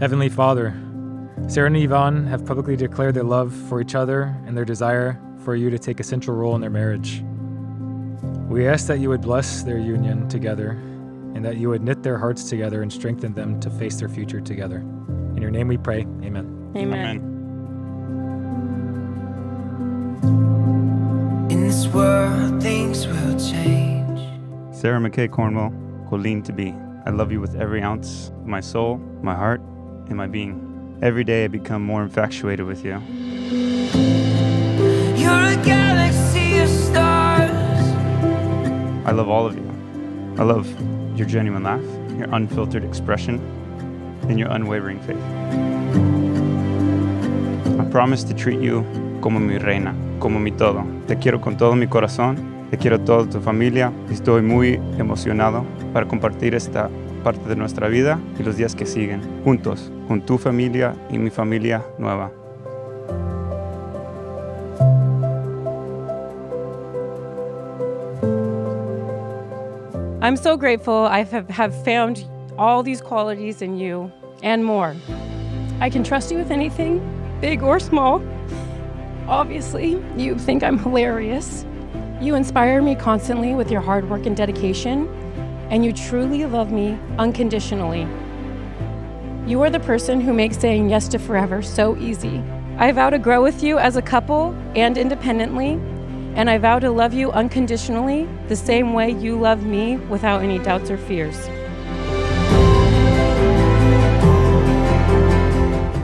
Heavenly Father, Sarah and Ivan have publicly declared their love for each other and their desire for you to take a central role in their marriage. We ask that you would bless their union together and that you would knit their hearts together and strengthen them to face their future together. In your name we pray. Amen. Amen. In this world, things will change. Sarah McKay Cornwell, Colleen to be. I love you with every ounce of my soul, my heart, and my being. Every day I become more infatuated with you. You're a galaxy of stars. I love all of you. I love your genuine laugh, your unfiltered expression, and your unwavering faith. I promise to treat you como mi reina, como mi todo. Te quiero con todo mi corazón, te quiero toda tu familia estoy muy emocionado para compartir esta parte de nuestra vida y los días que siguen, juntos, con tu familia y mi familia nueva. I'm so grateful I have, have found all these qualities in you and more. I can trust you with anything, big or small. Obviously, you think I'm hilarious. You inspire me constantly with your hard work and dedication, and you truly love me unconditionally. You are the person who makes saying yes to forever so easy. I vow to grow with you as a couple and independently, and I vow to love you unconditionally the same way you love me without any doubts or fears.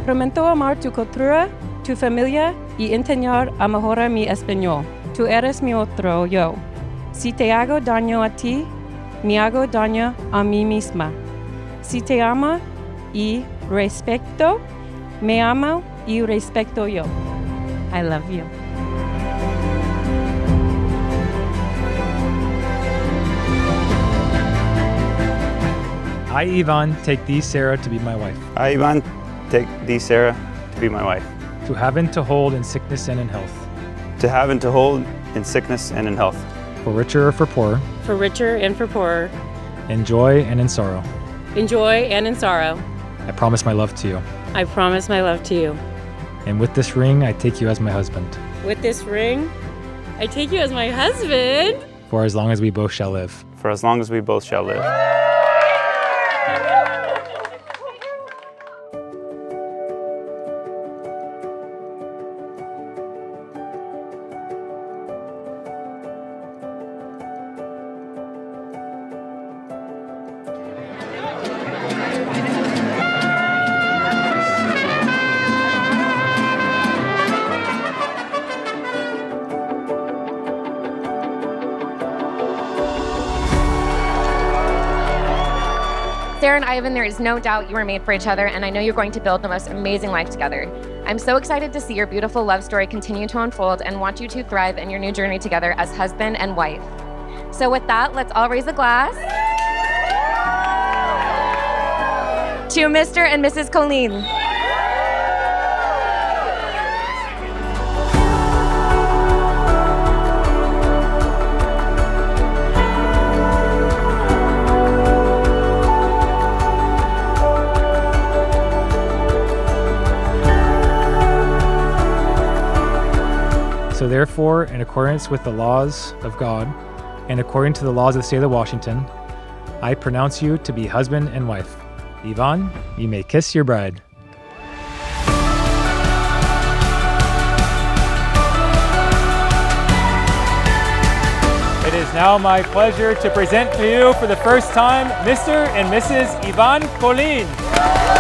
Prometo amar tu cultura, tu familia y enseñar a mejorar mi español. Tú eres mi otro yo. Si te hago daño a ti, me hago daño a mí misma. Si te amo y respeto, me amo y respeto yo. I love you. I, Ivan, take thee, Sarah, to be my wife, I, Ivan, take thee, Sarah, to be my wife, to have and to hold in sickness and in health, to have and to hold in sickness and in health, for richer or for poorer, For richer and for poorer, in joy and in sorrow. in joy and in sorrow, I promise my love to you. I promise my love to you. And with this ring, I take you as my husband, With this ring, I take you as my husband. for as long as we both shall live. for as long as we both shall live. And Ivan, there is no doubt you were made for each other, and I know you're going to build the most amazing life together. I'm so excited to see your beautiful love story continue to unfold and want you to thrive in your new journey together as husband and wife. So, with that, let's all raise a glass to Mr. and Mrs. Colleen. So, therefore, in accordance with the laws of God and according to the laws of the state of Washington, I pronounce you to be husband and wife. Ivan, you may kiss your bride. It is now my pleasure to present to you for the first time Mr. and Mrs. Ivan Colleen.